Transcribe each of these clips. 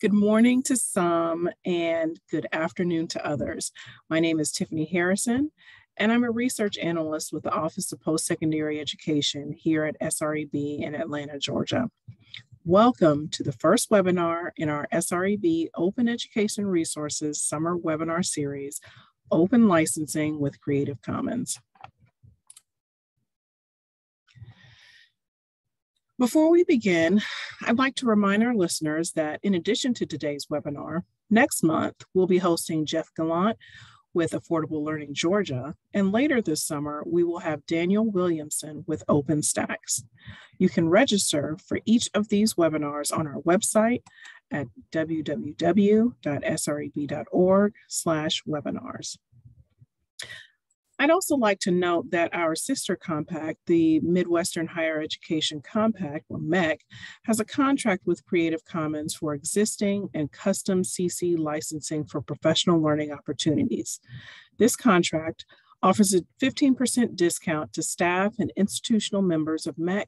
Good morning to some and good afternoon to others. My name is Tiffany Harrison, and I'm a research analyst with the Office of Post-Secondary Education here at SREB in Atlanta, Georgia. Welcome to the first webinar in our SREB Open Education Resources Summer Webinar Series, Open Licensing with Creative Commons. Before we begin, I'd like to remind our listeners that in addition to today's webinar, next month we'll be hosting Jeff Gallant with Affordable Learning Georgia, and later this summer we will have Daniel Williamson with OpenStax. You can register for each of these webinars on our website at www.sreb.org slash webinars. I'd also like to note that our sister compact, the Midwestern Higher Education Compact, or MHEC, has a contract with Creative Commons for existing and custom CC licensing for professional learning opportunities. This contract offers a 15% discount to staff and institutional members of MHEC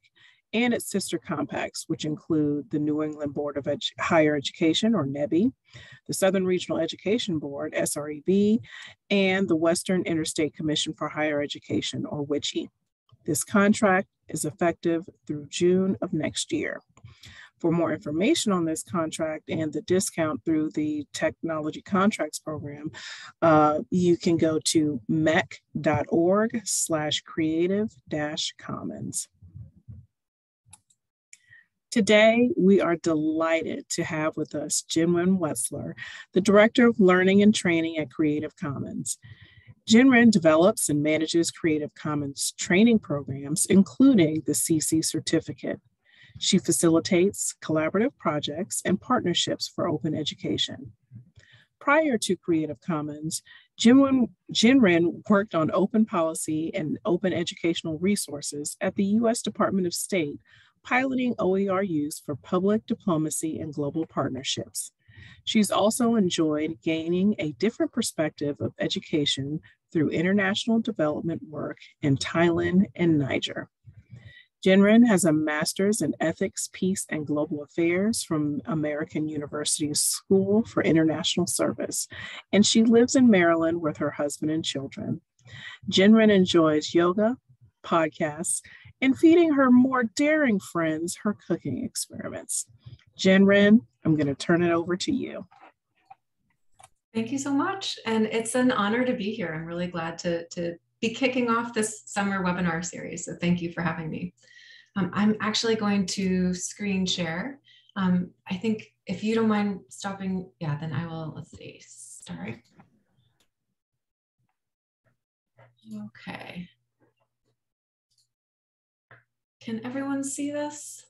and its sister compacts, which include the New England Board of Edu Higher Education, or NEBHE, the Southern Regional Education Board, SREB, and the Western Interstate Commission for Higher Education, or WICHE. This contract is effective through June of next year. For more information on this contract and the discount through the Technology Contracts Program, uh, you can go to mhec.org slash creative dash commons. Today, we are delighted to have with us Jennryn Wetzler, the Director of Learning and Training at Creative Commons. Jennryn develops and manages Creative Commons training programs, including the CC certificate. She facilitates collaborative projects and partnerships for open education. Prior to Creative Commons, Jennryn, Jennryn worked on open policy and open educational resources at the U.S. Department of State piloting OER use for public diplomacy and global partnerships. She's also enjoyed gaining a different perspective of education through international development work in Thailand and Niger. Jennryn has a master's in ethics, peace, and global affairs from American University School for International Service, and she lives in Maryland with her husband and children. Jennryn enjoys yoga, podcasts, and feeding her more daring friends her cooking experiments. Jennryn, I'm going to turn it over to you. Thank you so much. And it's an honor to be here. I'm really glad to, to be kicking off this summer webinar series. So thank you for having me. Um, I'm actually going to screen share. Um, I think if you don't mind stopping, yeah, then I will, let's see, start. Okay. Can everyone see this?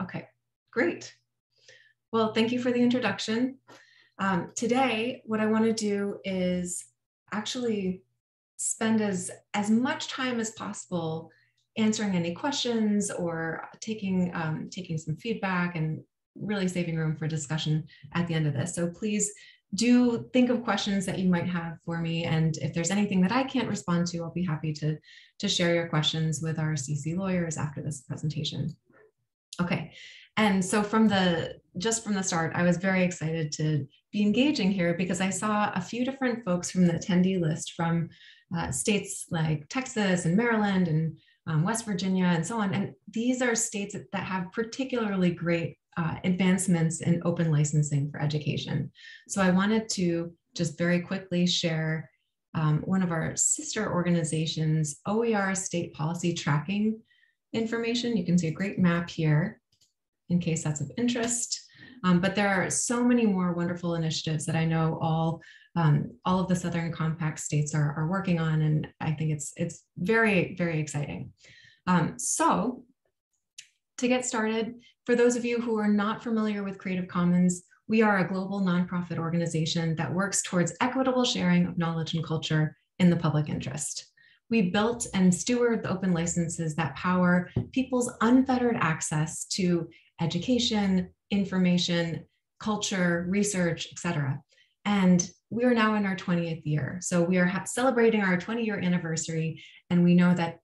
Okay, great. Well, thank you for the introduction. Um, today, what I want to do is actually spend as, as much time as possible answering any questions or taking, um, taking some feedback and really saving room for discussion at the end of this. So please do think of questions that you might have for me. And if there's anything that I can't respond to, I'll be happy to, to share your questions with our CC lawyers after this presentation. Okay, and so from the, just from the start, I was very excited to be engaging here because I saw a few different folks from the attendee list from uh, states like Texas and Maryland and um, West Virginia and so on. And these are states that have particularly great uh, advancements in open licensing for education. So I wanted to just very quickly share um, one of our sister organizations, OER state policy tracking information. You can see a great map here in case that's of interest. Um, but there are so many more wonderful initiatives that I know all um, all of the Southern Compact states are, are working on, and I think it's it's very very exciting. Um, so to get started, for those of you who are not familiar with Creative Commons, we are a global nonprofit organization that works towards equitable sharing of knowledge and culture in the public interest. We built and steward the open licenses that power people's unfettered access to education, information, culture, research, etc. And we are now in our 20th year. So we are celebrating our 20 year anniversary. And we know that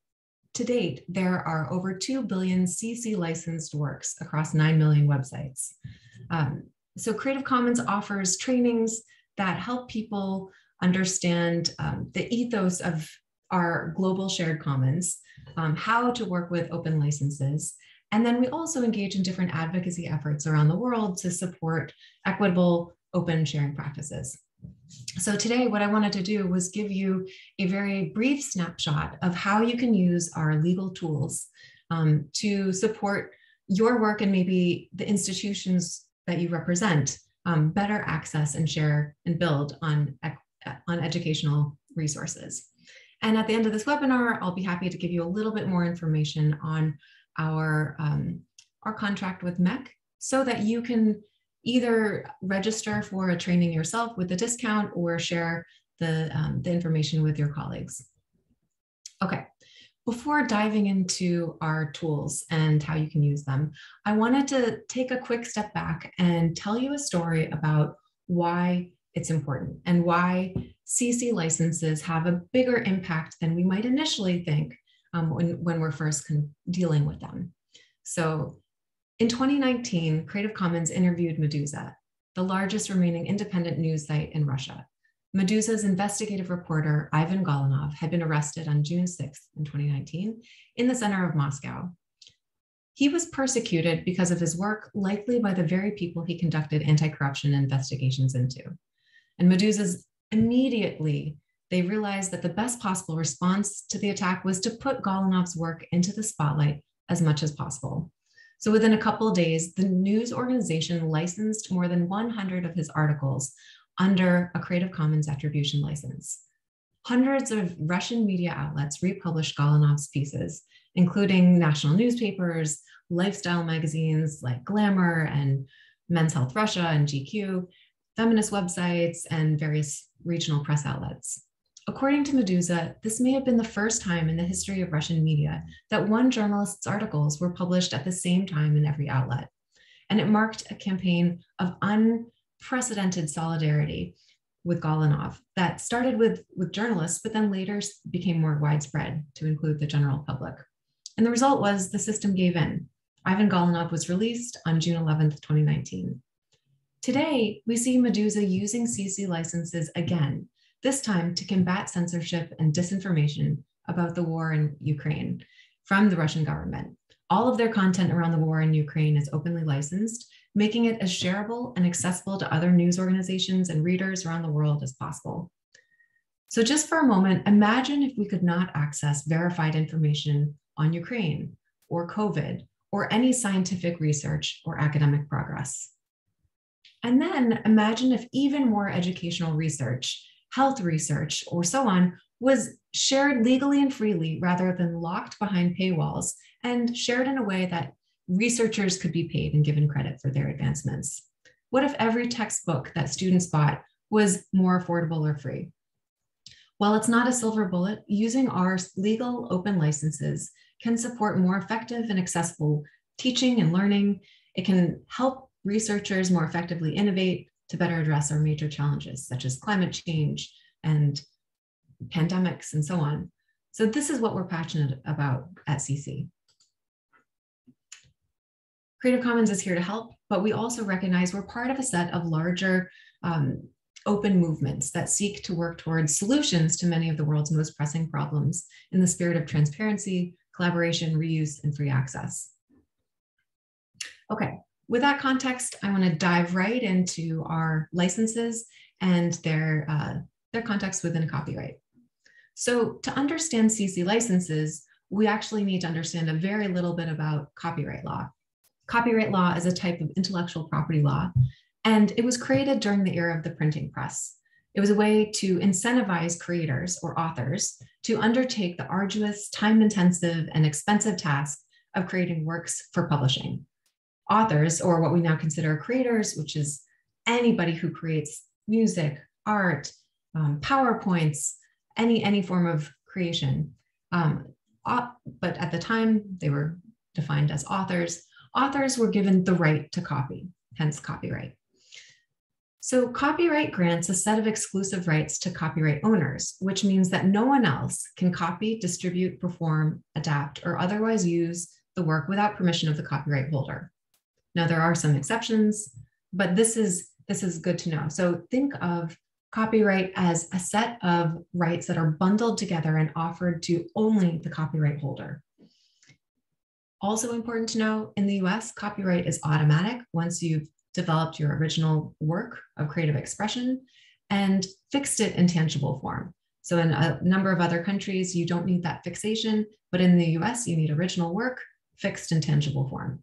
to date, there are over 2 billion CC licensed works across 9 million websites. Um, So Creative Commons offers trainings that help people understand um, the ethos of our global shared commons, um, how to work with open licenses, and then we also engage in different advocacy efforts around the world to support equitable open sharing practices. So today, what I wanted to do was give you a very brief snapshot of how you can use our legal tools um, to support your work and maybe the institutions that you represent um, better access and share and build on, on educational resources. And at the end of this webinar, I'll be happy to give you a little bit more information on our, um, our contract with MHEC so that you can either register for a training yourself with a discount or share the, um, the information with your colleagues. Okay, before diving into our tools and how you can use them, I wanted to take a quick step back and tell you a story about why it's important and why CC licenses have a bigger impact than we might initially think um, when, when we're first dealing with them. So in 2019, Creative Commons interviewed Meduza, the largest remaining independent news site in Russia. Meduza's investigative reporter, Ivan Golunov, had been arrested on June 6 in 2019 in the center of Moscow. He was persecuted because of his work, likely by the very people he conducted anti-corruption investigations into. And Meduza's immediately they realized that the best possible response to the attack was to put Golunov's work into the spotlight as much as possible. So within a couple of days, the news organization licensed more than 100 of his articles under a Creative Commons attribution license. Hundreds of Russian media outlets republished Golunov's pieces, including national newspapers, lifestyle magazines like Glamour and Men's Health Russia and GQ, feminist websites, and various regional press outlets. According to Meduza, this may have been the first time in the history of Russian media that one journalist's articles were published at the same time in every outlet. And it marked a campaign of unprecedented solidarity with Golunov that started with, with journalists, but then later became more widespread to include the general public. And the result was the system gave in. Ivan Golunov was released on June 11th, 2019. Today, we see Meduza using CC licenses again this time to combat censorship and disinformation about the war in Ukraine from the Russian government. All of their content around the war in Ukraine is openly licensed, making it as shareable and accessible to other news organizations and readers around the world as possible. So, just for a moment, imagine if we could not access verified information on Ukraine or COVID or any scientific research or academic progress. And then imagine if even more educational research health research, or so on, was shared legally and freely rather than locked behind paywalls and shared in a way that researchers could be paid and given credit for their advancements? What if every textbook that students bought was more affordable or free? While it's not a silver bullet, using our legal open licenses can support more effective and accessible teaching and learning. It can help researchers more effectively innovate, to better address our major challenges, such as climate change and pandemics and so on. So this is what we're passionate about at CC. Creative Commons is here to help, but we also recognize we're part of a set of larger um, open movements that seek to work towards solutions to many of the world's most pressing problems in the spirit of transparency, collaboration, reuse, and free access. Okay, with that context, I want to dive right into our licenses and their, uh, their context within copyright. So to understand CC licenses, we actually need to understand a very little bit about copyright law. Copyright law is a type of intellectual property law, and it was created during the era of the printing press. It was a way to incentivize creators or authors to undertake the arduous, time intensive, and expensive task of creating works for publishing authors, or what we now consider creators, which is anybody who creates music, art, um, PowerPoints, any, any form of creation. Um, but at the time, they were defined as authors. Authors were given the right to copy, hence copyright. So copyright grants a set of exclusive rights to copyright owners, which means that no one else can copy, distribute, perform, adapt, or otherwise use the work without permission of the copyright holder. Now, there are some exceptions. but this is this is good to know. So think of copyright as a set of rights that are bundled together and offered to only the copyright holder. Also important to know in the US, copyright is automatic once you've developed your original work of creative expression and fixed it in tangible form. So in a number of other countries, you don't need that fixation, but in the US, you need original work fixed in tangible form.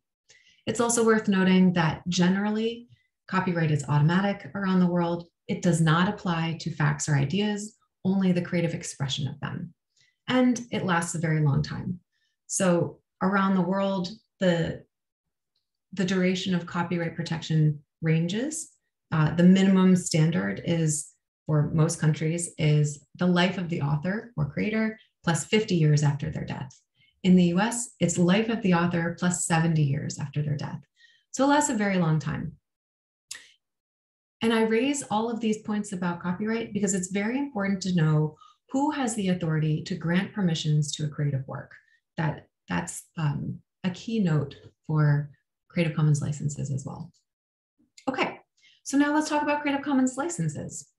It's also worth noting that generally, copyright is automatic around the world. It does not apply to facts or ideas, only the creative expression of them. And it lasts a very long time. So around the world, the, the duration of copyright protection ranges. Uh, the minimum standard is for most countries is the life of the author or creator plus 50 years after their death. In the US, it's life of the author plus 70 years after their death. So it lasts a very long time. And I raise all of these points about copyright because it's very important to know who has the authority to grant permissions to a creative work. That, that's um, a key note for Creative Commons licenses as well. Okay, so now let's talk about Creative Commons licenses.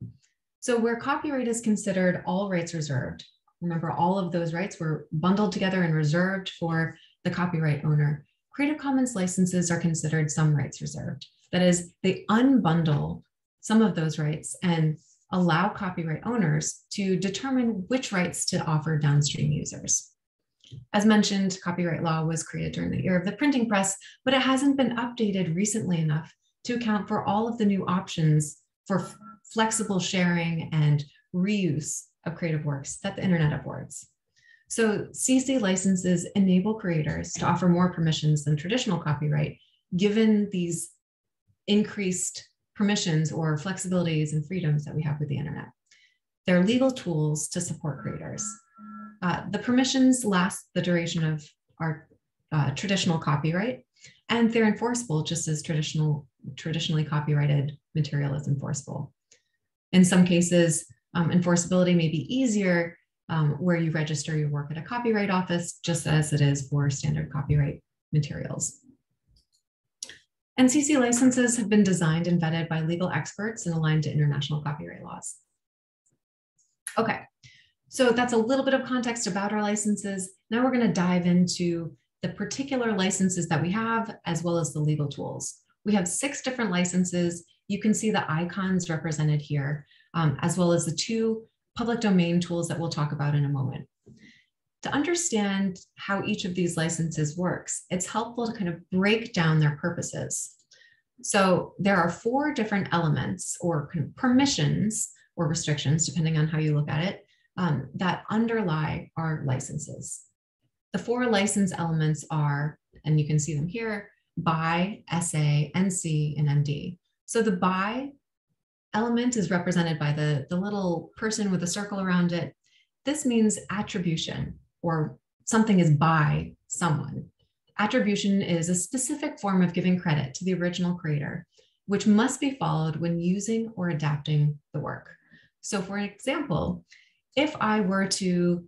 So where copyright is considered all rights reserved, remember all of those rights were bundled together and reserved for the copyright owner. Creative Commons licenses are considered some rights reserved. That is, they unbundle some of those rights and allow copyright owners to determine which rights to offer downstream users. As mentioned, copyright law was created during the era of the printing press, but it hasn't been updated recently enough to account for all of the new options for flexible sharing and reuse of creative works that the internet affords. So CC licenses enable creators to offer more permissions than traditional copyright, given these increased permissions or flexibilities and freedoms that we have with the internet. They're legal tools to support creators. Uh, the permissions last the duration of our uh, traditional copyright, and they're enforceable just as traditional, traditionally copyrighted material is enforceable. In some cases, um, enforceability may be easier um, where you register your work at a copyright office, just as it is for standard copyright materials. NCC licenses have been designed and vetted by legal experts and aligned to international copyright laws. Okay, so that's a little bit of context about our licenses. Now we're gonna dive into the particular licenses that we have, as well as the legal tools. We have six different licenses you can see the icons represented here, um, as well as the two public domain tools that we'll talk about in a moment. To understand how each of these licenses works, it's helpful to kind of break down their purposes. So there are four different elements or permissions or restrictions, depending on how you look at it, um, that underlie our licenses. The four license elements are, and you can see them here, BY, SA, NC, and ND. So the by element is represented by the, the little person with a circle around it. This means attribution or something is by someone. Attribution is a specific form of giving credit to the original creator, which must be followed when using or adapting the work. So for example, if I were to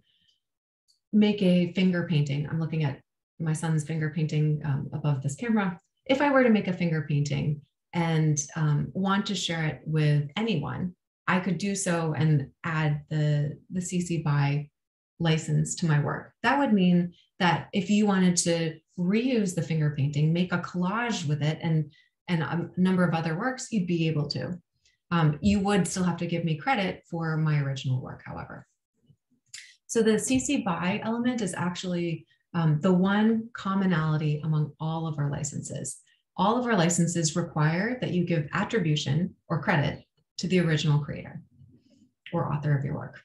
make a finger painting, I'm looking at my son's finger painting um, above this camera. If I were to make a finger painting and um, want to share it with anyone, I could do so and add the, the CC BY license to my work. That would mean that if you wanted to reuse the finger painting, make a collage with it and, and a number of other works, you'd be able to. Um, you would still have to give me credit for my original work, however. So the CC BY element is actually um, the one commonality among all of our licenses all of our licenses require that you give attribution or credit to the original creator or author of your work.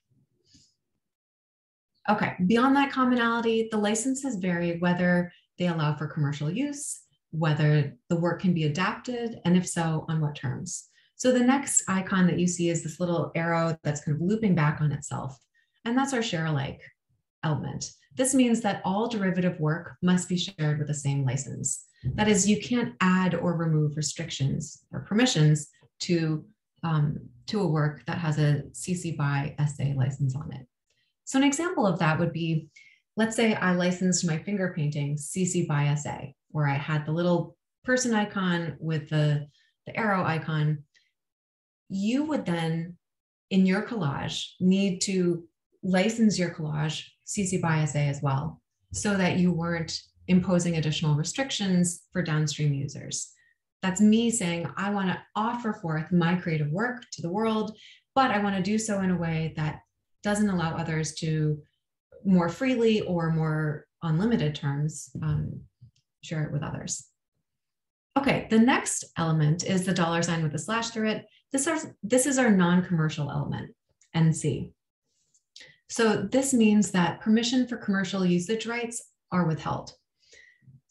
Okay, beyond that commonality, the licenses vary whether they allow for commercial use, whether the work can be adapted, and if so, on what terms. So the next icon that you see is this little arrow that's kind of looping back on itself, and that's our share alike element. This means that all derivative work must be shared with the same license. That is, you can't add or remove restrictions or permissions to, um, to a work that has a CC BY SA license on it. So an example of that would be, let's say I licensed my finger painting CC BY SA, where I had the little person icon with the, the arrow icon, you would then, in your collage, need to license your collage CC by SA as well, so that you weren't imposing additional restrictions for downstream users. That's me saying, I want to offer forth my creative work to the world, but I want to do so in a way that doesn't allow others to more freely or more unlimited terms um, share it with others. Okay, the next element is the dollar sign with a slash through it. This is, this is our non-commercial element, NC. So this means that permission for commercial usage rights are withheld.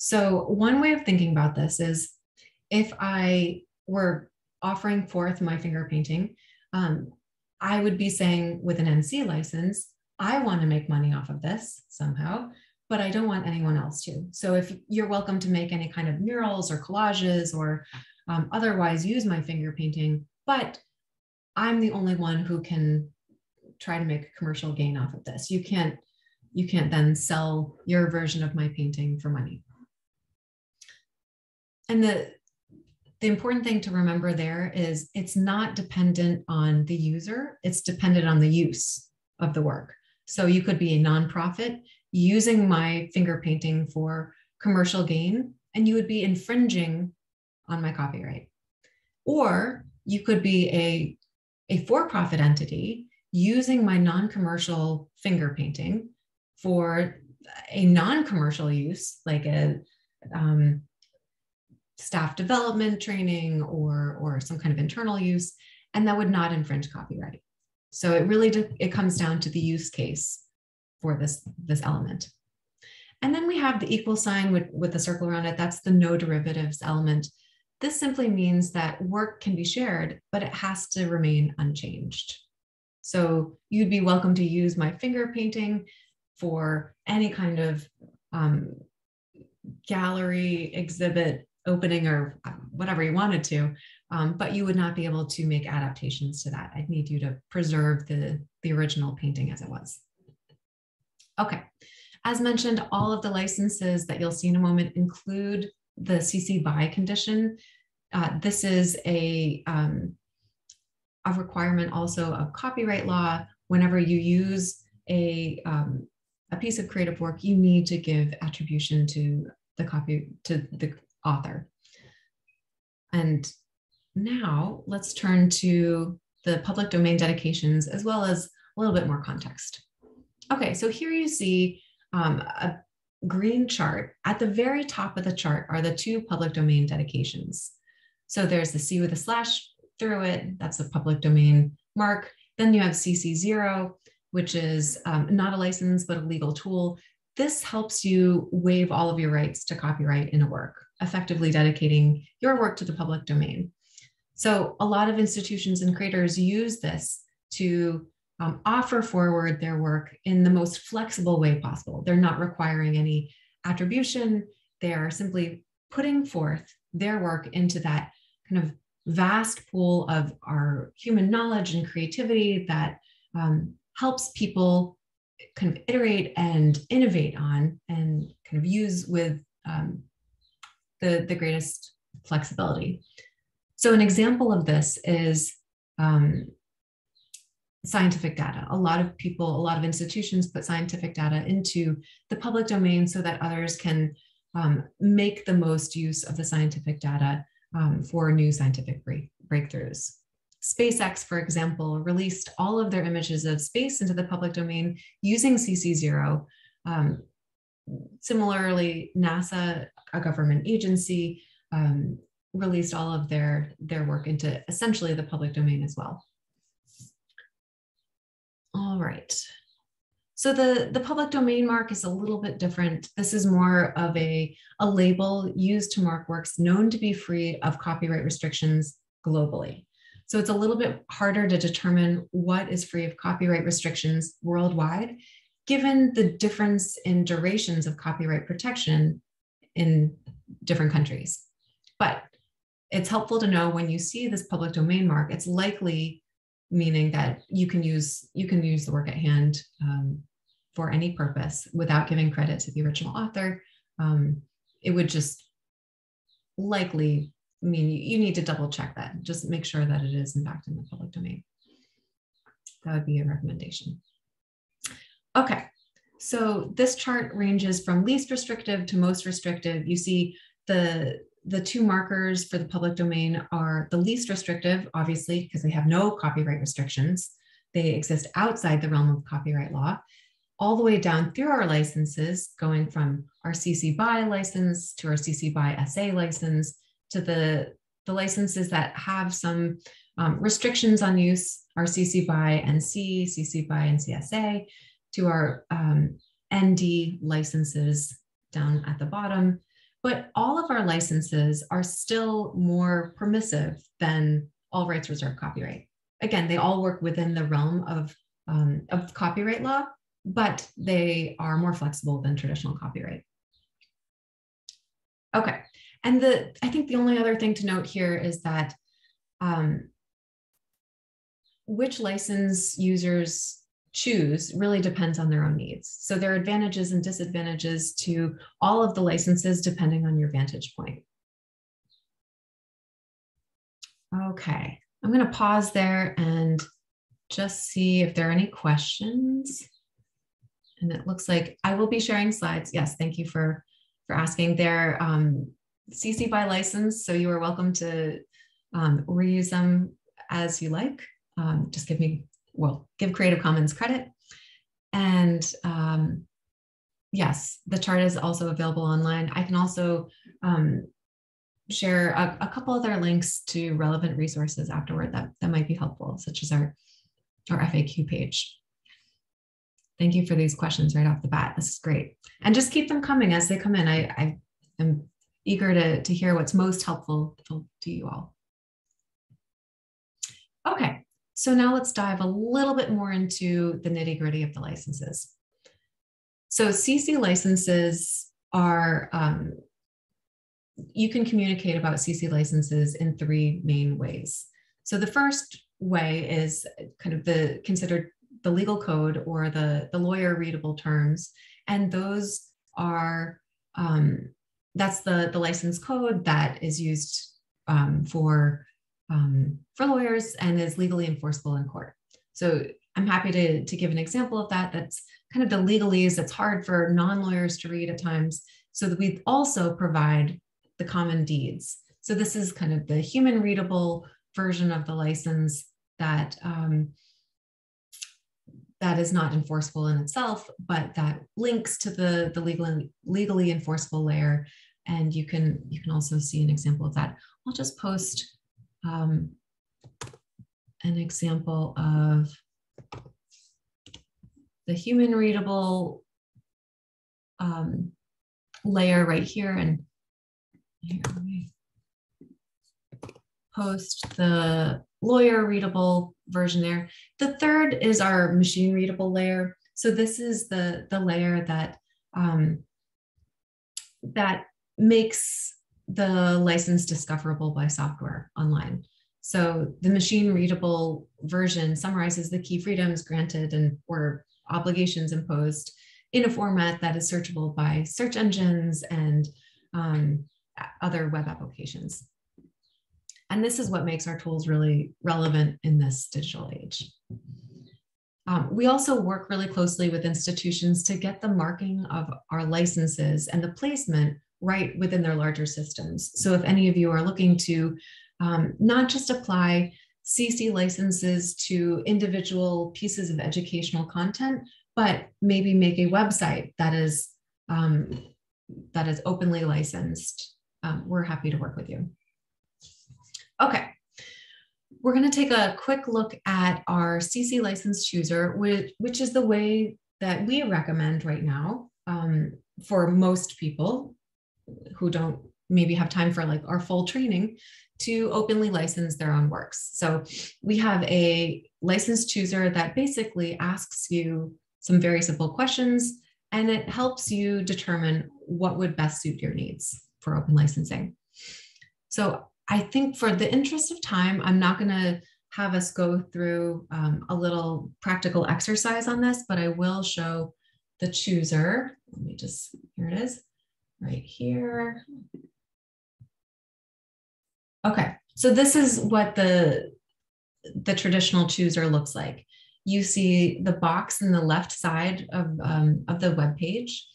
So one way of thinking about this is if I were offering forth my finger painting, um, I would be saying with an NC license, I want to make money off of this somehow, but I don't want anyone else to. So if you're welcome to make any kind of murals or collages or um, otherwise use my finger painting, but I'm the only one who can try to make a commercial gain off of this. You can't you can't then sell your version of my painting for money. And the the important thing to remember there is it's not dependent on the user, it's dependent on the use of the work. So you could be a nonprofit using my finger painting for commercial gain, and you would be infringing on my copyright. Or you could be a, a for profit entity using my non commercial finger painting for a non commercial use, like a um, staff development training or, or some kind of internal use, and that would not infringe copyright. So it really it comes down to the use case for this, this element. And then we have the equal sign with, with the circle around it. That's the no derivatives element. This simply means that work can be shared, but it has to remain unchanged. So you'd be welcome to use my finger painting for any kind of um, gallery, exhibit, opening, or whatever you wanted to, um, but you would not be able to make adaptations to that. I'd need you to preserve the, the original painting as it was. Okay, as mentioned, all of the licenses that you'll see in a moment include the CC BY condition. Uh, this is a, um, a requirement also of copyright law. Whenever you use a, um, a piece of creative work, you need to give attribution to the copy to the author. And now let's turn to the public domain dedications as well as a little bit more context. Okay, so here you see um, a green chart. At the very top of the chart are the two public domain dedications. So there's the C with a slash through it, that's the public domain mark. Then you have CC0, which is um, not a license, but a legal tool. This helps you waive all of your rights to copyright in a work, effectively dedicating your work to the public domain. So a lot of institutions and creators use this to um, offer forward their work in the most flexible way possible. They're not requiring any attribution. They are simply putting forth their work into that kind of vast pool of our human knowledge and creativity that um, helps people kind of iterate and innovate on and kind of use with um, the, the greatest flexibility. So an example of this is um, scientific data. A lot of people, a lot of institutions put scientific data into the public domain so that others can um, make the most use of the scientific data um, for new scientific break breakthroughs. SpaceX, for example, released all of their images of space into the public domain using CC0. Um, similarly, NASA, a government agency, um, released all of their, their work into essentially the public domain as well. All right. So the, the public domain mark is a little bit different. This is more of a, a label used to mark works known to be free of copyright restrictions globally. So it's a little bit harder to determine what is free of copyright restrictions worldwide, given the difference in durations of copyright protection in different countries. But it's helpful to know when you see this public domain mark, it's likely meaning that you can use you can use the work at hand um, for any purpose without giving credit to the original author. Um, it would just likely mean you, you need to double check that. Just make sure that it is in fact in the public domain. That would be a recommendation. Okay, so this chart ranges from least restrictive to most restrictive. You see the, the two markers for the public domain are the least restrictive, obviously, because they have no copyright restrictions. They exist outside the realm of copyright law, all the way down through our licenses, going from our CC BY license to our CC BY SA license to the, the licenses that have some um, restrictions on use, our CC BY NC, CC BY NCSA, to our um, ND licenses down at the bottom. But all of our licenses are still more permissive than all rights reserved copyright. Again, they all work within the realm of, um, of copyright law, but they are more flexible than traditional copyright. Okay, and the I think the only other thing to note here is that um, which license users choose really depends on their own needs. So there are advantages and disadvantages to all of the licenses depending on your vantage point. Okay, I'm going to pause there and just see if there are any questions. And it looks like I will be sharing slides. Yes, thank you for, for asking. They're um, CC by license, so you are welcome to um, reuse them as you like. Um, just give me well, give Creative Commons credit. And um, yes, the chart is also available online. I can also um, share a, a, couple other links to relevant resources afterward that, that might be helpful, such as our, our FAQ page. Thank you for these questions right off the bat. This is great. And just keep them coming as they come in. I, I am eager to, to hear what's most helpful to you all. Okay, so now let's dive a little bit more into the nitty gritty of the licenses. So CC licenses are, um, you can communicate about CC licenses in three main ways. So the first way is kind of the considered the legal code or the, the lawyer readable terms. And those are, um, that's the, the license code that is used um, for um, for lawyers and is legally enforceable in court. So I'm happy to, to give an example of that. That's kind of the legalese that's hard for non-lawyers to read at times. So that we also provide the common deeds. So this is kind of the human readable version of the license that um, that is not enforceable in itself, but that links to the, the legally, legally enforceable layer. And you can, you can also see an example of that. I'll just post um, an example of the human readable um, layer right here. And here, post the lawyer readable version there. The third is our machine readable layer. So this is the, the layer that, um, that makes the license discoverable by software online. So the machine readable version summarizes the key freedoms granted and or obligations imposed in a format that is searchable by search engines and um, other web applications. And this is what makes our tools really relevant in this digital age. Um, we also work really closely with institutions to get the marking of our licenses and the placement right within their larger systems. So if any of you are looking to um, not just apply CC licenses to individual pieces of educational content, but maybe make a website that is um, that is openly licensed. Um, we're happy to work with you. Okay, we're going to take a quick look at our CC license chooser, which, which is the way that we recommend right now um, for most people who don't maybe have time for like our full training to openly license their own works. So we have a license chooser that basically asks you some very simple questions and it helps you determine what would best suit your needs for open licensing. So I think for the interest of time, I'm not going to have us go through um, a little practical exercise on this, but I will show the chooser. Let me just, here it is right here. Okay, so this is what the the traditional chooser looks like. You see the box in the left side of, um, of the web page.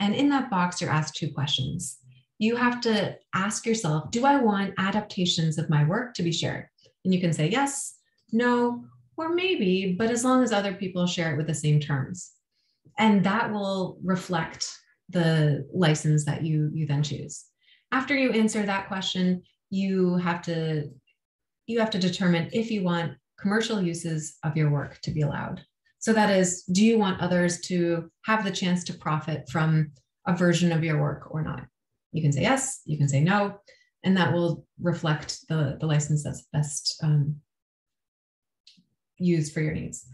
And in that box, you're asked two questions. You have to ask yourself, do I want adaptations of my work to be shared? And you can say yes, no, or maybe, but as long as other people share it with the same terms. And that will reflect the license that you, you then choose. After you answer that question, you have to you have to determine if you want commercial uses of your work to be allowed. So that is, do you want others to have the chance to profit from a version of your work or not? You can say yes, you can say no, and that will reflect the, the license that's best um, used for your needs.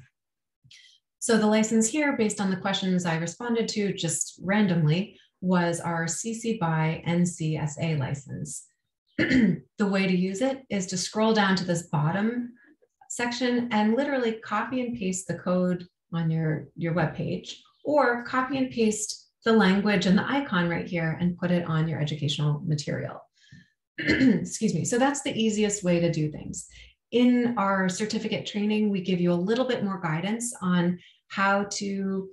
So the license here, based on the questions I responded to just randomly, was our CC BY NCSA license. the way to use it is to scroll down to this bottom section and literally copy and paste the code on your, your web page or copy and paste the language and the icon right here and put it on your educational material. Excuse me. So that's the easiest way to do things. In our certificate training, we give you a little bit more guidance on how to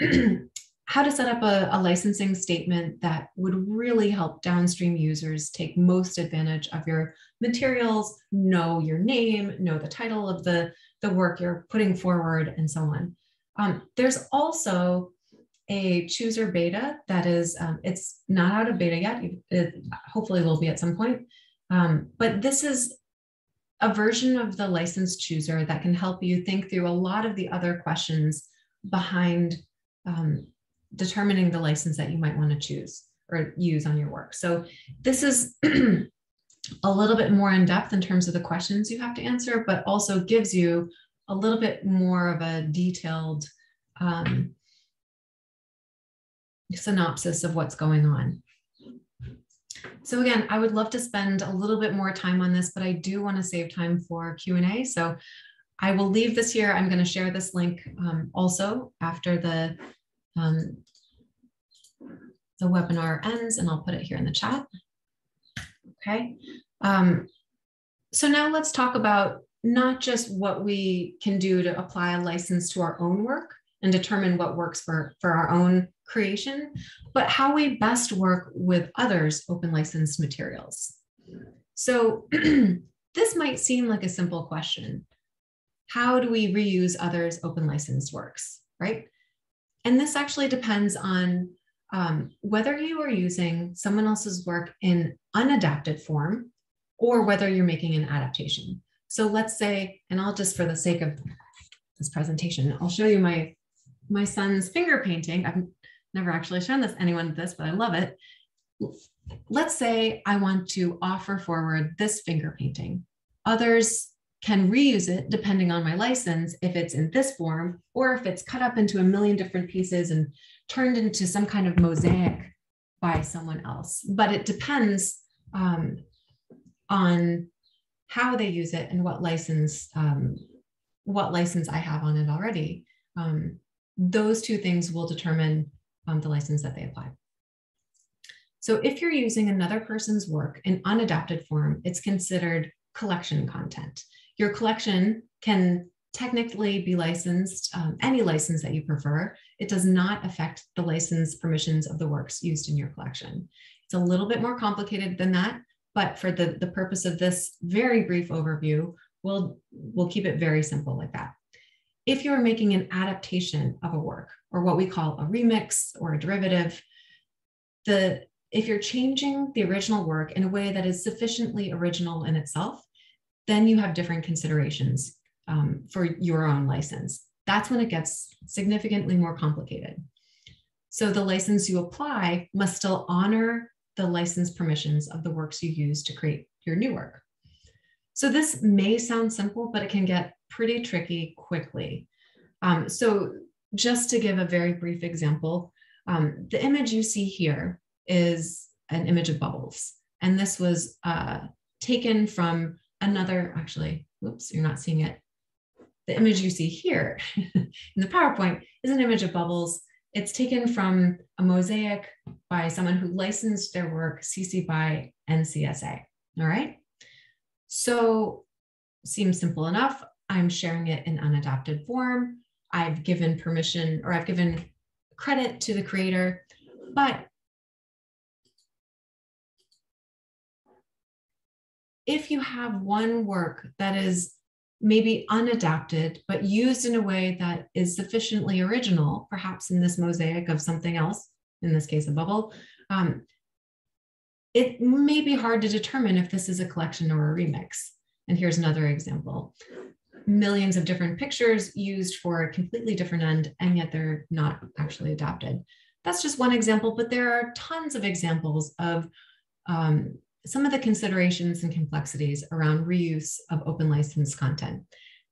how to set up a, a, licensing statement that would really help downstream users take most advantage of your materials, know your name, know the title of the, the work you're putting forward, and so on. Um, there's also a chooser beta that is, um, it's not out of beta yet. It hopefully will be at some point. Um, but this is a version of the license chooser that can help you think through a lot of the other questions behind um, determining the license that you might want to choose or use on your work. So this is a little bit more in depth in terms of the questions you have to answer, but also gives you a little bit more of a detailed um, synopsis of what's going on. So again, I would love to spend a little bit more time on this, but I do want to save time for Q&A. So I will leave this here. I'm going to share this link um, also after the um, the webinar ends and I'll put it here in the chat. Okay. Um, so now let's talk about not just what we can do to apply a license to our own work and determine what works for, for our own creation, but how we best work with others' open licensed materials. So this might seem like a simple question. How do we reuse others' open licensed works, right? And this actually depends on um, whether you are using someone else's work in unadapted form or whether you're making an adaptation. So let's say, and I'll just for the sake of this presentation, I'll show you my, my son's finger painting. I've never actually shown this anyone this, but I love it. Let's say I want to offer forward this finger painting. Others can reuse it depending on my license if it's in this form or if it's cut up into a million different pieces and turned into some kind of mosaic by someone else. But it depends um, on how they use it and what license um, what license I have on it already. Um, those two things will determine um, the license that they apply. So if you're using another person's work in unadapted form, it's considered collection content your collection can technically be licensed, um, any license that you prefer. It does not affect the license permissions of the works used in your collection. It's a little bit more complicated than that, but for the, the purpose of this very brief overview, we'll, we'll keep it very simple like that. If you're making an adaptation of a work, or what we call a remix or a derivative, the, if you're changing the original work in a way that is sufficiently original in itself, then you have different considerations um, for your own license. That's when it gets significantly more complicated. So the license you apply must still honor the license permissions of the works you use to create your new work. So this may sound simple, but it can get pretty tricky quickly. Um, so just to give a very brief example, um, the image you see here is an image of bubbles. And this was uh, taken from another, actually, whoops, you're not seeing it. The image you see here in the PowerPoint is an image of bubbles. It's taken from a mosaic by someone who licensed their work CC BY NCSA. All right. So seems simple enough. I'm sharing it in unadapted form. I've given permission or I've given credit to the creator, but if you have one work that is maybe unadapted, but used in a way that is sufficiently original, perhaps in this mosaic of something else, in this case, a bubble, um, it may be hard to determine if this is a collection or a remix. And here's another example. Millions of different pictures used for a completely different end, and yet they're not actually adapted. That's just one example, but there are tons of examples of um, some of the considerations and complexities around reuse of open license content.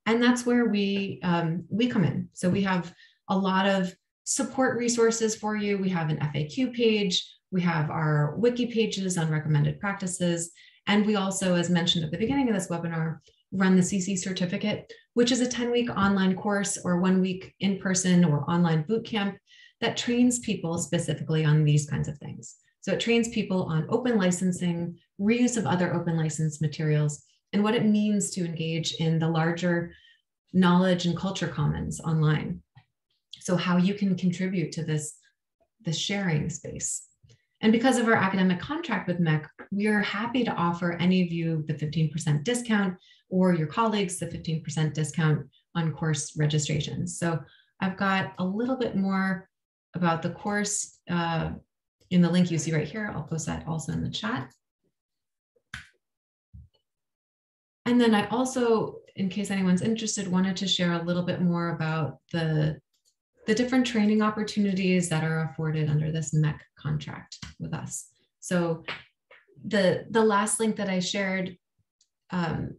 And that's where we, um, we come in. So we have a lot of support resources for you. We have an FAQ page, we have our wiki pages on recommended practices, and we also, as mentioned at the beginning of this webinar, run the CC certificate, which is a 10 week online course or one week in person or online boot camp that trains people specifically on these kinds of things. So it trains people on open licensing, reuse of other open license materials, and what it means to engage in the larger knowledge and culture commons online. So how you can contribute to this, this sharing space. And because of our academic contract with MHEC, we are happy to offer any of you the 15% discount or your colleagues the 15% discount on course registrations. So I've got a little bit more about the course uh, in the link you see right here. I'll post that also in the chat. And then I also, in case anyone's interested, wanted to share a little bit more about the, the different training opportunities that are afforded under this MHEC contract with us. So the, the last link that I shared um,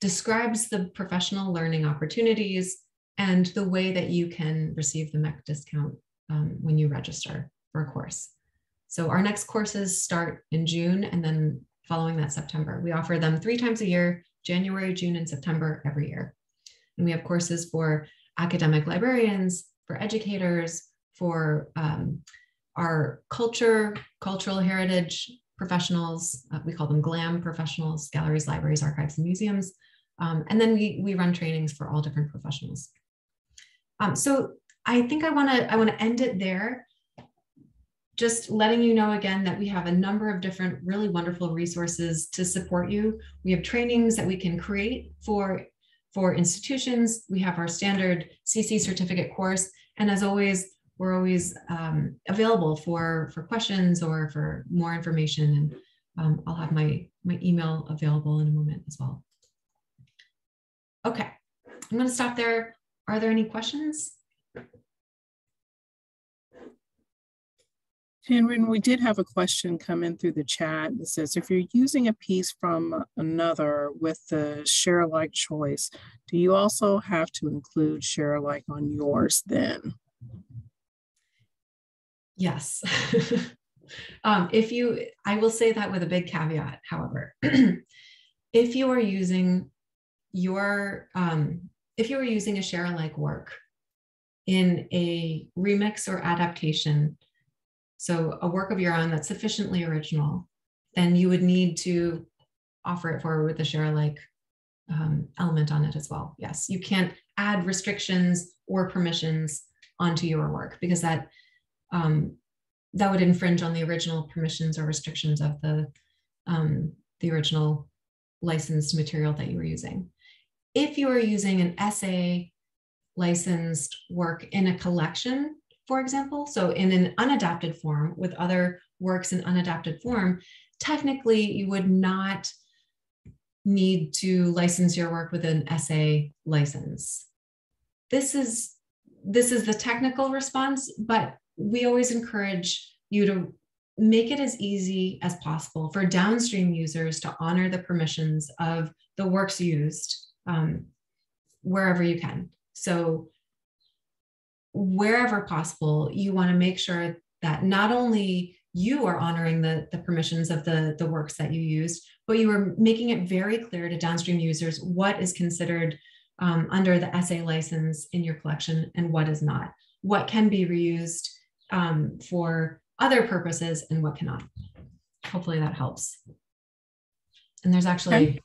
describes the professional learning opportunities and the way that you can receive the MHEC discount um, when you register for a course. So our next courses start in June and then following that September. We offer them three times a year, January, June, and September every year. And we have courses for academic librarians, for educators, for um, our culture, cultural heritage professionals. Uh, we call them GLAM professionals, galleries, libraries, archives, and museums. Um, and then we, we run trainings for all different professionals. Um, so I think I wanna, I wanna end it there just letting you know again that we have a number of different really wonderful resources to support you. We have trainings that we can create for, for institutions. We have our standard CC certificate course. And as always, we're always um, available for, for questions or for more information. And um, I'll have my, my email available in a moment as well. Okay, I'm gonna stop there. Are there any questions? Jennryn, we did have a question come in through the chat that says, if you're using a piece from another with the share alike choice, do you also have to include share alike on yours then? Yes. um, if you, I will say that with a big caveat, however, if you are using your, um, if you are using a share alike work in a remix or adaptation, so a work of your own that's sufficiently original, then you would need to offer it forward with a share alike um, element on it as well. Yes, you can't add restrictions or permissions onto your work because that um, that would infringe on the original permissions or restrictions of the um, the original licensed material that you were using. If you are using an SA licensed work in a collection, for example. So in an unadapted form with other works in unadapted form, technically you would not need to license your work with an SA license. This is this is the technical response, but we always encourage you to make it as easy as possible for downstream users to honor the permissions of the works used um, wherever you can. So wherever possible, you want to make sure that not only you are honoring the, the permissions of the, the works that you used, but you are making it very clear to downstream users what is considered um, under the SA license in your collection and what is not, what can be reused um, for other purposes and what cannot. Hopefully that helps. and there's actually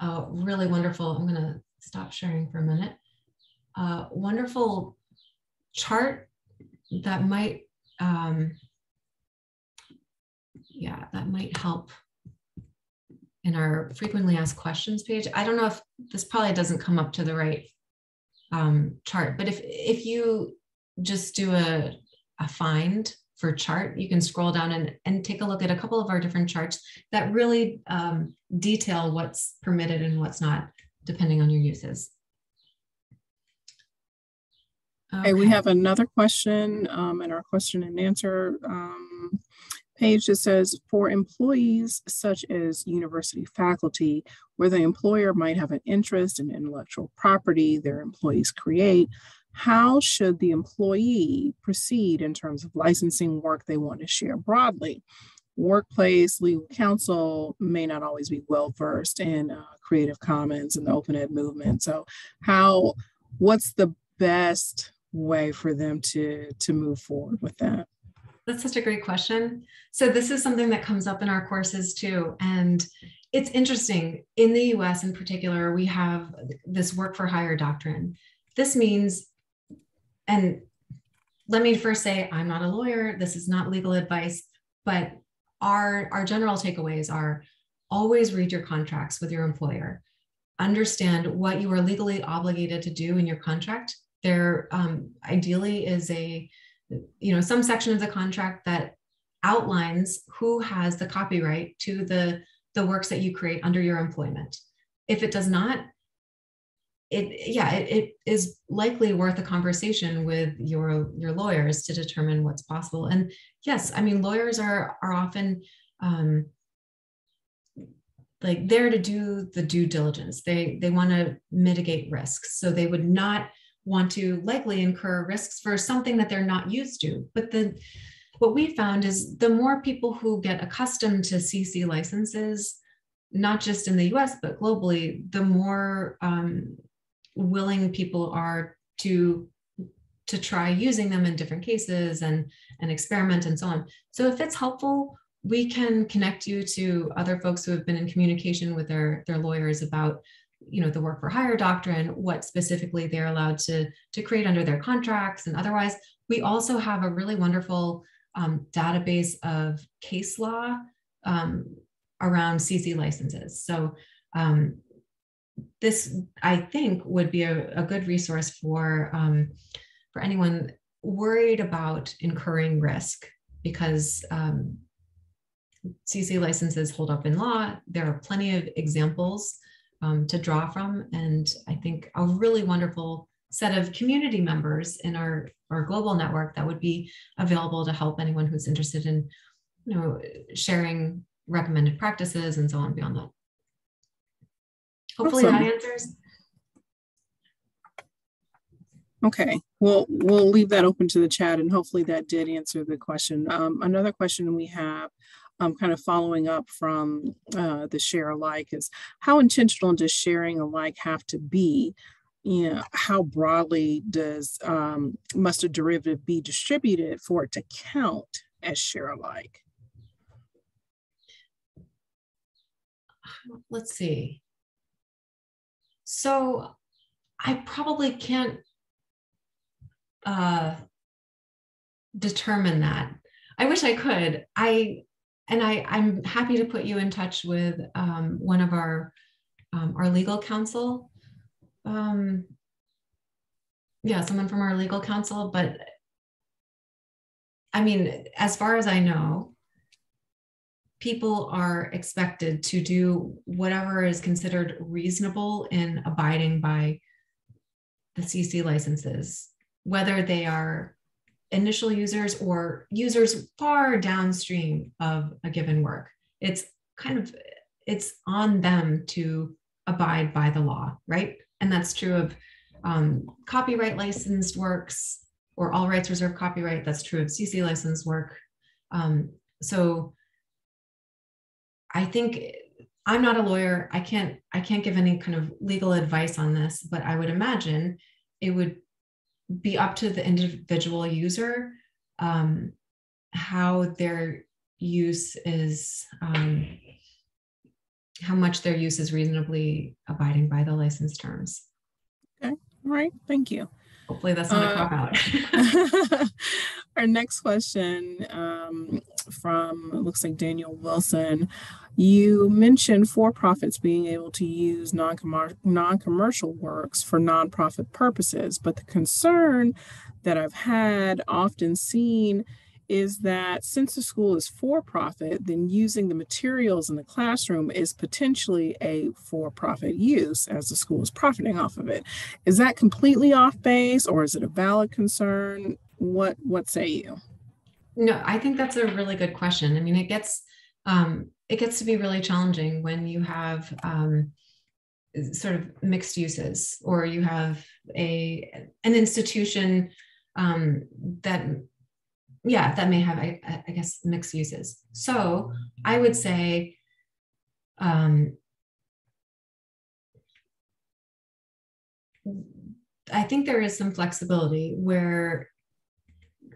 a really wonderful, I'm going to stop sharing for a minute, a wonderful chart that might, um, yeah, that might help in our frequently asked questions page. I don't know if this probably doesn't come up to the right um, chart, but if if you just do a, a find for chart, you can scroll down and, and take a look at a couple of our different charts that really um, detail what's permitted and what's not, depending on your uses. Okay, we have another question um, in our question and answer um, page that says for employees such as university faculty, where the employer might have an interest in intellectual property their employees create, how should the employee proceed in terms of licensing work they want to share broadly? Workplace legal counsel may not always be well versed in uh, Creative Commons and the Open Ed movement. So, how, what's the best way for them to to move forward with that? That's such a great question. So, this is something that comes up in our courses too. And it's interesting. In the US in particular, we have this work for hire doctrine. This means and let me first say i'm not a lawyer this is not legal advice but our our general takeaways are always read your contracts with your employer understand what you are legally obligated to do in your contract there um, ideally is a you know some section of the contract that outlines who has the copyright to the the works that you create under your employment. If it does not it yeah it, it is likely worth a conversation with your your lawyers to determine what's possible. And yes i mean lawyers are are often um, like there to do the due diligence. They they want to mitigate risks. So they would not want to likely incur risks for something that they're not used to. But the what we found is the more people who get accustomed to cc licenses not just in the us but globally the more um, willing people are to to try using them in different cases and and experiment and so on. So if it's helpful we can connect you to other folks who have been in communication with their their lawyers about you know the work for hire doctrine what specifically they're allowed to to create under their contracts and otherwise we also have a really wonderful um, database of case law um, around cc licenses so um, this I think would be a, a good resource for um, for anyone worried about incurring risk because um, CC licenses hold up in law. There are plenty of examples um, to draw from, and I think a really wonderful set of community members in our our global network that would be available to help anyone who's interested in you know sharing recommended practices and so on beyond that. Hopefully awesome. that answers. Okay, well, we'll leave that open to the chat and hopefully that did answer the question. Um, another question we have um, kind of following up from uh, the share alike is how intentional does sharing alike have to be? You know, how broadly does um, must a derivative be distributed for it to count as share alike? Let's see. So I probably can't uh, determine that. I wish I could. I and I I'm happy to put you in touch with um, one of our um, our legal counsel. Um, yeah, someone from our legal counsel. But I mean, as far as I know, people are expected to do whatever is considered reasonable in abiding by the CC licenses, whether they are initial users or users far downstream of a given work. It's kind of it's on them to abide by the law, right? And that's true of um, copyright licensed works or all rights reserved copyright. That's true of CC licensed work. Um, so I think I'm not a lawyer. I can't I can't give any kind of legal advice on this, but I would imagine it would be up to the individual user um, how their use is um, how much their use is reasonably abiding by the license terms. Okay, all right, thank you. Hopefully that's not uh, a cop out. our next question um, from looks like Daniel Wilson. You mentioned for profits being able to use non commercial works for nonprofit purposes, but the concern that I've had often seen is that since the school is for profit, then using the materials in the classroom is potentially a for profit use as the school is profiting off of it. Is that completely off base or is it a valid concern? What what say you? No, I think that's a really good question. I mean, it gets um, it gets to be really challenging when you have um, sort of mixed uses or you have a an institution um, that yeah, that may have, I, I guess, mixed uses. So I would say, um, I think there is some flexibility where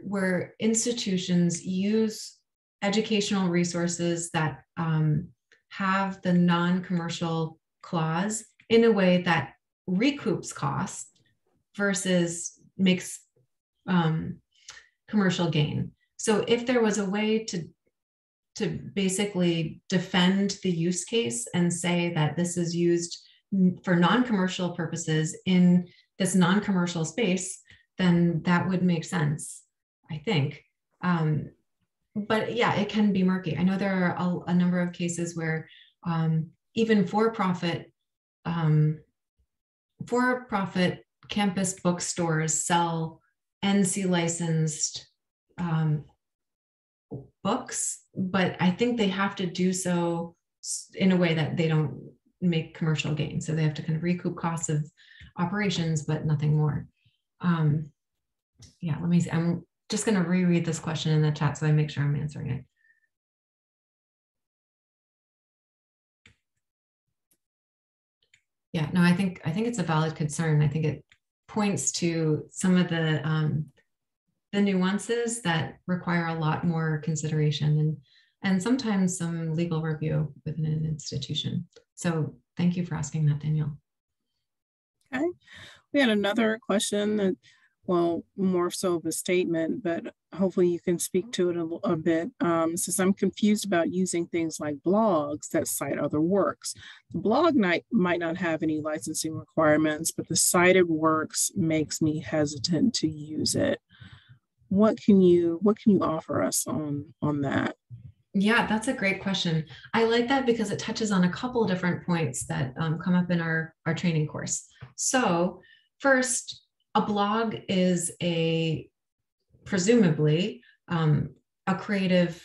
where institutions use educational resources that um, have the non-commercial clause in a way that recoups costs versus makes um, commercial gain. So if there was a way to to basically defend the use case and say that this is used for non-commercial purposes in this non-commercial space, then that would make sense, I think. Um, but yeah, it can be murky. I know there are a, a number of cases where um, even for-profit um, for-profit campus bookstores sell NC licensed um, books, but I think they have to do so in a way that they don't make commercial gain. So they have to kind of recoup costs of operations, but nothing more. Um, yeah, let me see. I'm just going to reread this question in the chat so I make sure I'm answering it. Yeah, no, I think I think it's a valid concern. I think it points to some of the um, the nuances that require a lot more consideration and and sometimes some legal review within an institution. So thank you for asking that, Danielle. Okay. We had another question that, well, more so of a statement, but hopefully you can speak to it a, a bit. Um, says, I'm confused about using things like blogs that cite other works. The blog might, might not have any licensing requirements, but the cited works makes me hesitant to use it what can you what can you offer us on on that yeah that's a great question i like that because it touches on a couple different points that um, come up in our our training course so first a blog is a presumably um, a creative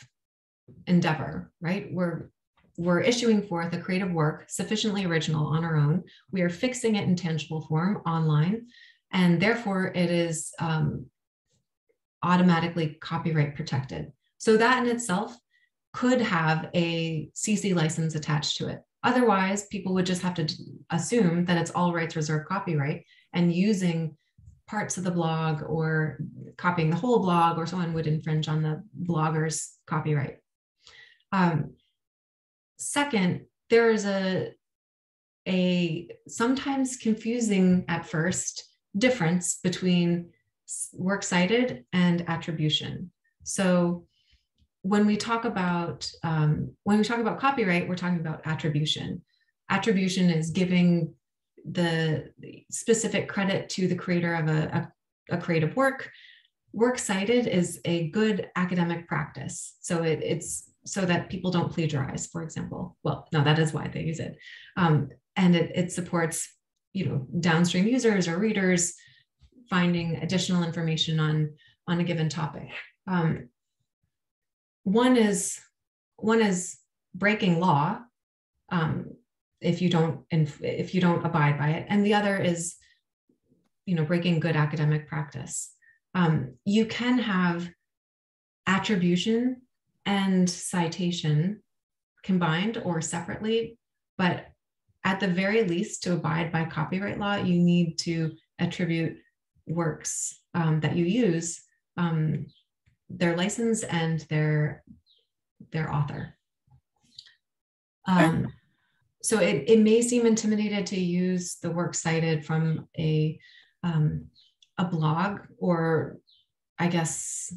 endeavor right we're we're issuing forth a creative work sufficiently original on our own we are fixing it in tangible form online and therefore it is um, automatically copyright protected. So that in itself could have a CC license attached to it. Otherwise, people would just have to assume that it's all rights reserved copyright and using parts of the blog or copying the whole blog or someone would infringe on the blogger's copyright. Um, second, there is a, a sometimes confusing at first difference between works cited and attribution. So when we talk about um, when we talk about copyright, we're talking about attribution. Attribution is giving the specific credit to the creator of a, a, a creative work. Works cited is a good academic practice. So it, it's so that people don't plagiarize, for example. Well, no, that is why they use it. Um, and it, it supports, you know, downstream users or readers finding additional information on on a given topic. Um, one is one is breaking law um, if you don't if you don't abide by it, and the other is you know breaking good academic practice. Um, you can have attribution and citation combined or separately, but at the very least, to abide by copyright law, you need to attribute works um, that you use, um, their license and their their author. Um, so it, it may seem intimidated to use the work cited from a um, a blog or I guess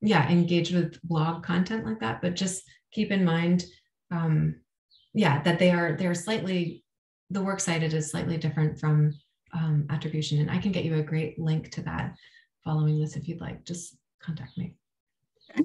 yeah engage with blog content like that but just keep in mind um, yeah that they are they're slightly the works cited is slightly different from um, attribution and I can get you a great link to that following this if you'd like just contact me. Okay.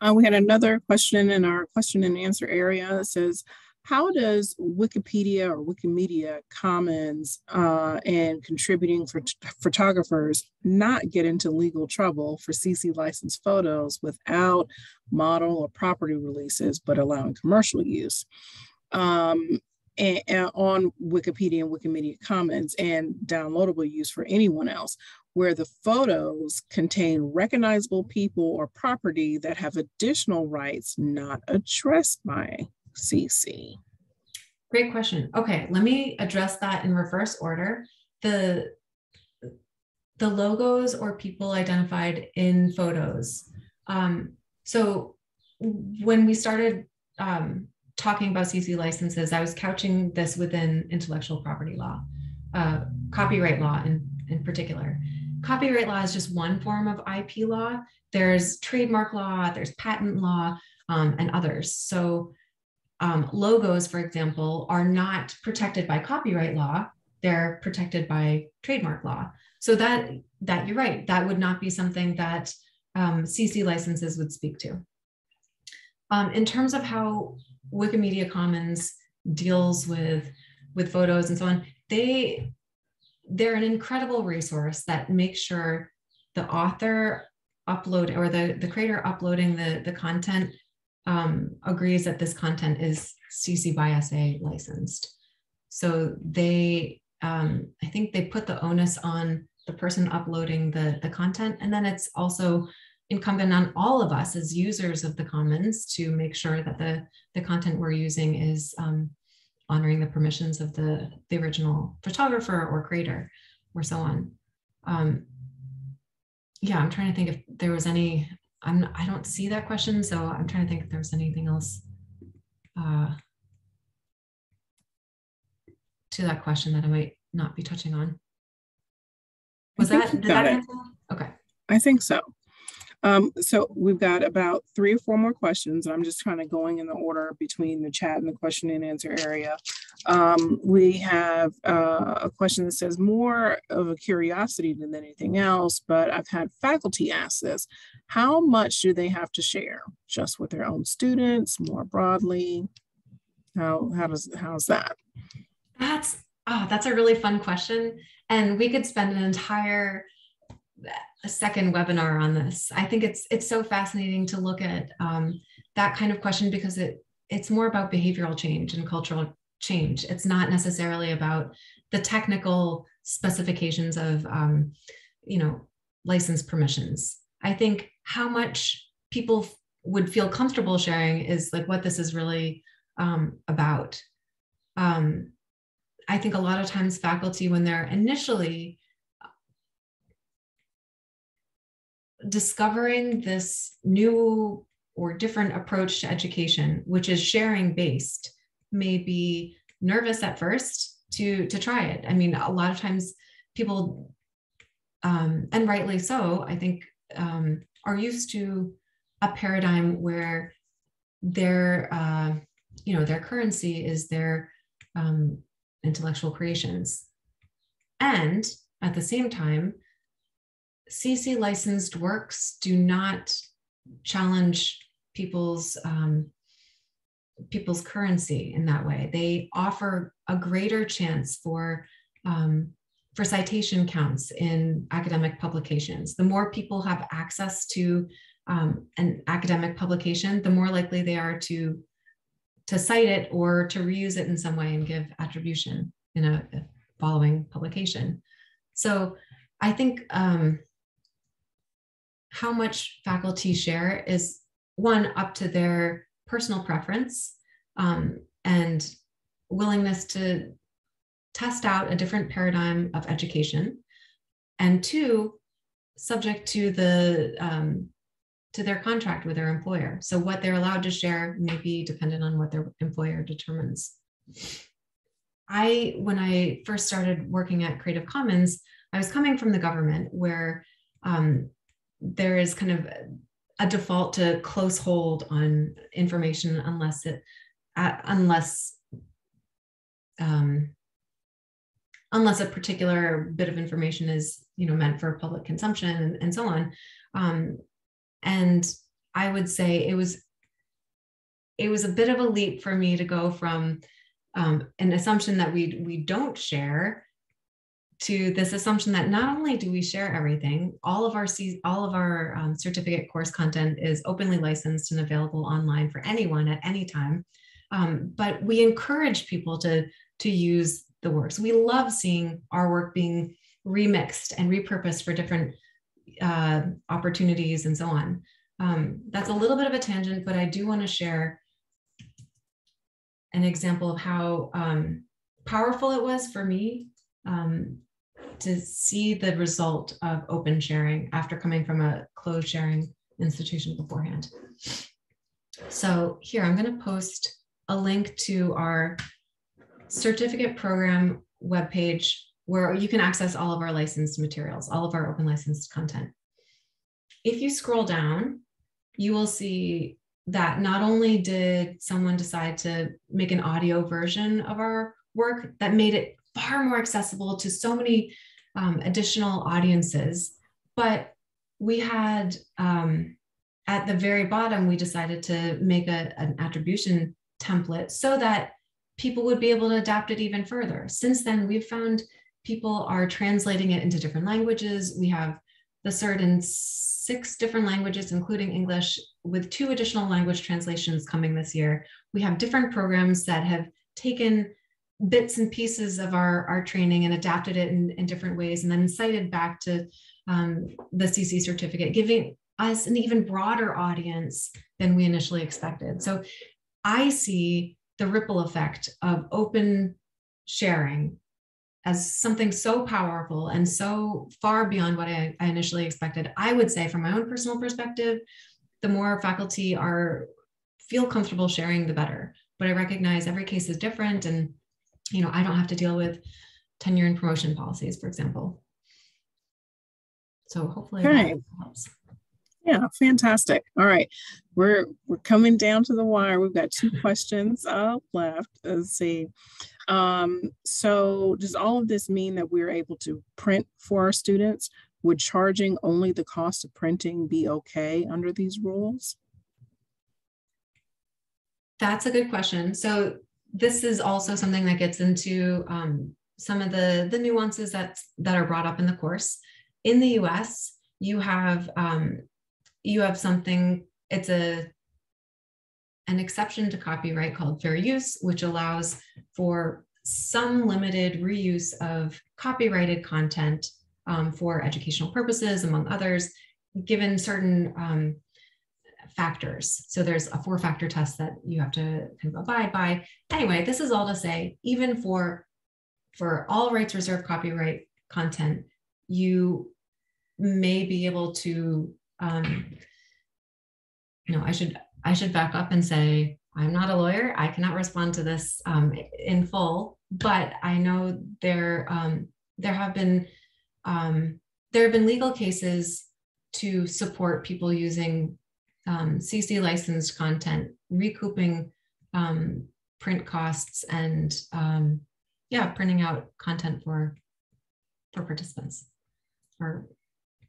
Uh, we had another question in our question and answer area that says, how does Wikipedia or Wikimedia Commons uh, and contributing for photographers not get into legal trouble for CC licensed photos without model or property releases, but allowing commercial use? Um, and, and on Wikipedia and Wikimedia Commons and downloadable use for anyone else, where the photos contain recognizable people or property that have additional rights not addressed by CC? Great question. Okay, let me address that in reverse order. The the logos or people identified in photos. Um, so when we started um, talking about CC licenses, I was couching this within intellectual property law, uh, copyright law in, in particular. Copyright law is just one form of IP law. There's trademark law, there's patent law, um, and others. So um, logos, for example, are not protected by copyright law. They're protected by trademark law. So that that you're right. That would not be something that um, CC licenses would speak to. Um, in terms of how Wikimedia Commons deals with with photos and so on, they they're an incredible resource that makes sure the author upload or the, the creator uploading the, the content um, agrees that this content is CC by SA licensed. So they, um, I think they put the onus on the person uploading the, the content. And then it's also incumbent on all of us as users of the commons to make sure that the, the content we're using is um, honoring the permissions of the, the original photographer or creator or so on. Um, yeah, I'm trying to think if there was any I'm I don't see that question, so I'm trying to think if there's anything else uh, to that question that I might not be touching on. Was that did that answer? Okay. I think so. Um, so we've got about three or four more questions. And I'm just kind of going in the order between the chat and the question and answer area. Um, we have uh, a question that says more of a curiosity than anything else, but I've had faculty ask this. How much do they have to share? Just with their own students, more broadly? How, how does, how's that? That's, oh, that's a really fun question. And we could spend an entire a second webinar on this. I think it's it's so fascinating to look at um, that kind of question because it it's more about behavioral change and cultural change. It's not necessarily about the technical specifications of um, you know license permissions. I think how much people would feel comfortable sharing is like what this is really um, about. Um, I think a lot of times faculty, when they're initially discovering this new or different approach to education, which is sharing based, may be nervous at first to to try it. I mean, a lot of times people, um, and rightly so, I think, um, are used to a paradigm where their uh, you know their currency is their um, intellectual creations, and at the same time, CC licensed works do not challenge people's um, people's currency in that way. They offer a greater chance for um, for citation counts in academic publications. The more people have access to um, an academic publication, the more likely they are to to cite it or to reuse it in some way and give attribution in a, a following publication. So I think um, how much faculty share is one up to their personal preference um, and willingness to test out a different paradigm of education. And two subject to the um, to their contract with their employer. So what they're allowed to share may be dependent on what their employer determines. I, when I first started working at Creative Commons, I was coming from the government where um, there is kind of a default to close hold on information unless it, uh, unless um, unless a particular bit of information is you know meant for public consumption and, and so on. Um, and i would say it was it was a bit of a leap for me to go from um, an assumption that we we don't share to this assumption that not only do we share everything, all of our all of our um, certificate course content is openly licensed and available online for anyone at any time, um, but we encourage people to to use the works. We love seeing our work being remixed and repurposed for different uh, opportunities and so on. Um, that's a little bit of a tangent, but I do want to share an example of how um, powerful it was for me um, to see the result of open sharing after coming from a closed sharing institution beforehand. So here, I'm going to post a link to our certificate program webpage where you can access all of our licensed materials, all of our open licensed content. If you scroll down, you will see that not only did someone decide to make an audio version of our work that made it far more accessible to so many um, additional audiences, but we had um, at the very bottom, we decided to make a, an attribution template so that people would be able to adapt it even further. Since then, we've found people are translating it into different languages. We have the cert in six different languages, including English, with two additional language translations coming this year. We have different programs that have taken bits and pieces of our, our training and adapted it in, in different ways and then cited back to um, the CC certificate, giving us an even broader audience than we initially expected. So I see the ripple effect of open sharing as something so powerful and so far beyond what I, I, initially expected. I would say, from my own personal perspective, the more faculty are feel comfortable sharing, the better. But I recognize every case is different, and you know, I don't have to deal with tenure and promotion policies, for example. So hopefully that helps. Yeah, fantastic. All right, we're we're coming down to the wire. We've got two questions uh, left. Let's see. Um, so, does all of this mean that we're able to print for our students? Would charging only the cost of printing be okay under these rules? That's a good question. So, this is also something that gets into um, some of the the nuances that that are brought up in the course. In the U.S., you have um, you have something, it's a an exception to copyright called fair use, which allows for some limited reuse of copyrighted content um, for educational purposes, among others, given certain um, factors. So there's a four factor test that you have to kind of abide by. Anyway, this is all to say, even for, for all rights reserved copyright content, you may be able to um, you know, I should I should back up and say I'm not a lawyer. I cannot respond to this um, in full, but I know there um, there have been um, there have been legal cases to support people using CC um, licensed content, recouping um, print costs, and um, yeah, printing out content for for participants for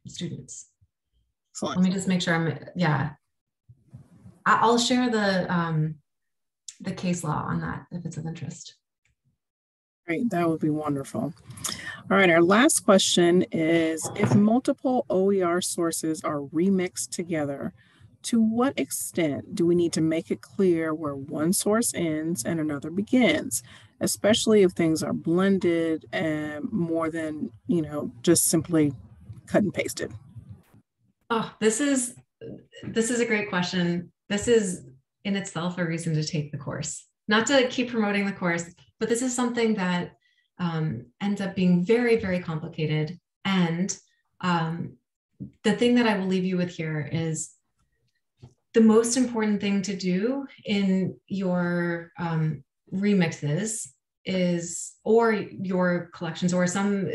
students. Excellent. Let me just make sure I'm, yeah. I'll share the, um, the case law on that if it's of interest. Great, that would be wonderful. All right, our last question is if multiple OER sources are remixed together, to what extent do we need to make it clear where one source ends and another begins, especially if things are blended and more than, you know, just simply cut and pasted? Oh, this is this is a great question. This is in itself a reason to take the course. Not to keep promoting the course, but this is something that um, ends up being very, very complicated. And um, the thing that I will leave you with here is the most important thing to do in your um, remixes is, or your collections, or some,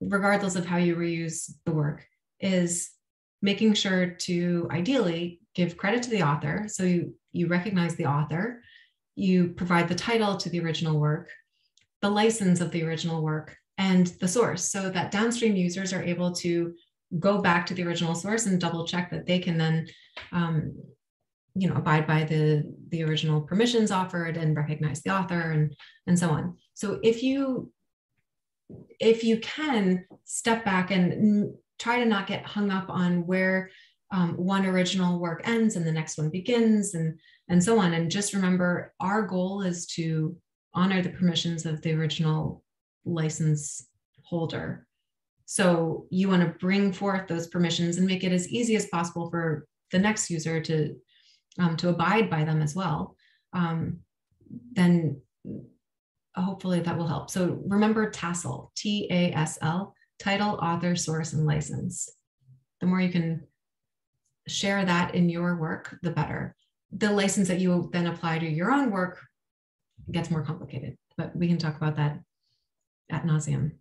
regardless of how you reuse the work, is making sure to ideally give credit to the author. So you, you recognize the author, you provide the title to the original work, the license of the original work, and the source so that downstream users are able to go back to the original source and double check that they can then um, you know abide by the the original permissions offered and recognize the author and and so on. So if you if you can step back and try to not get hung up on where um, one original work ends and the next one begins and and so on. And just remember our goal is to honor the permissions of the original license holder so you want to bring forth those permissions and make it as easy as possible for the next user to um, to abide by them as well, um, then hopefully that will help. So remember TASL, T A S L, title, author, source, and license. The more you can share that in your work, the better. The license that you then apply to your own work gets more complicated, but we can talk about that at nauseum.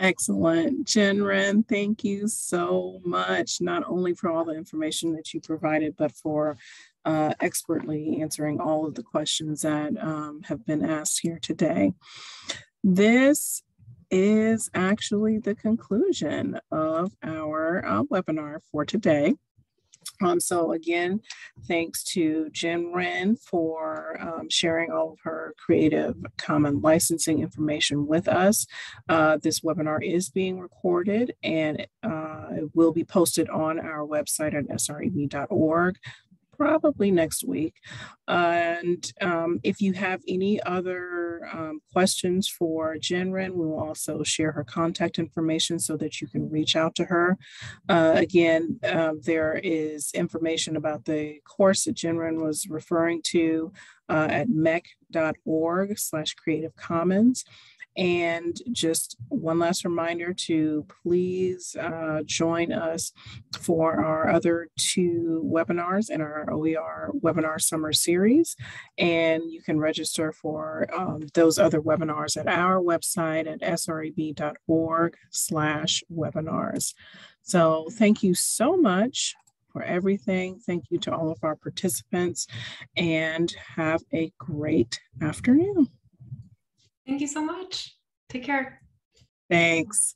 Excellent. Jennryn, thank you so much, not only for all the information that you provided, but for uh, expertly answering all of the questions that um, have been asked here today. This is actually the conclusion of our uh, webinar for today. Um, so again, thanks to Jennryn for um, sharing all of her Creative Common licensing information with us. Uh, this webinar is being recorded and uh, it will be posted on our website at sreb.org probably next week. And um, if you have any other um, questions for Jennryn, we will also share her contact information so that you can reach out to her. Uh, again, uh, there is information about the course that Jennryn was referring to uh, at mhec.org slash creative commons. And just one last reminder to please uh, join us for our other two webinars in our OER webinar summer series. And you can register for um, those other webinars at our website at sreb.org slash webinars. So thank you so much for everything. Thank you to all of our participants and have a great afternoon. Thank you so much. Take care. Thanks.